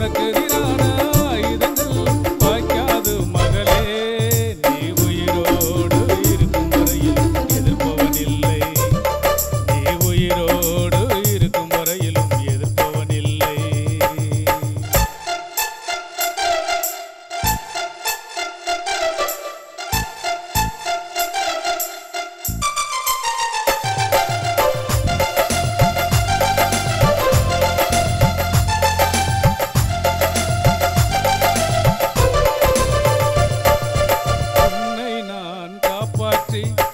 உனக்கு எதிரான see.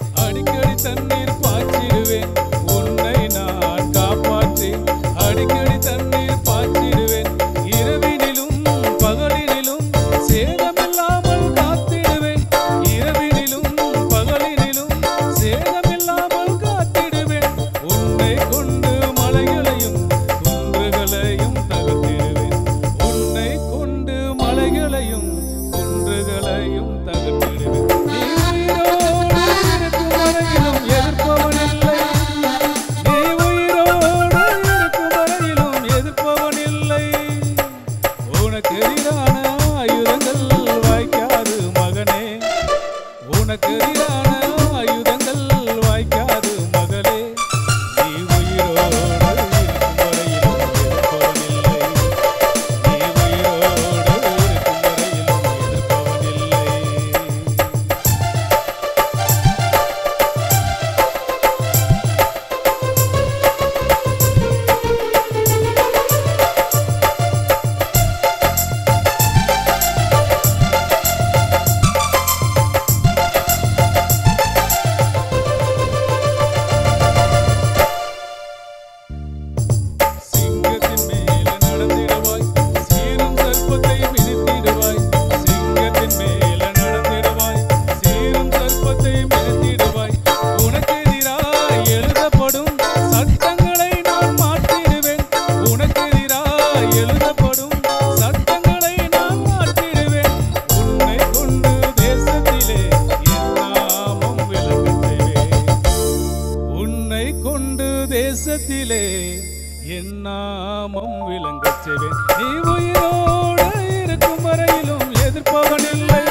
தேசத்திலே என் நாமம் விளங்கச் செய்வேன் நீ உயிரோடு இருக்கும் வரையிலும் எதிர்ப்பவன் இல்லை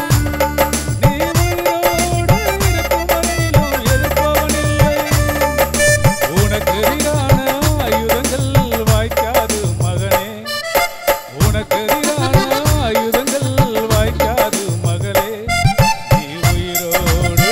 ஆயுதங்கள் வாய்க்காது மகளே. நீ உயிரோடு